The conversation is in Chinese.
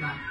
来。那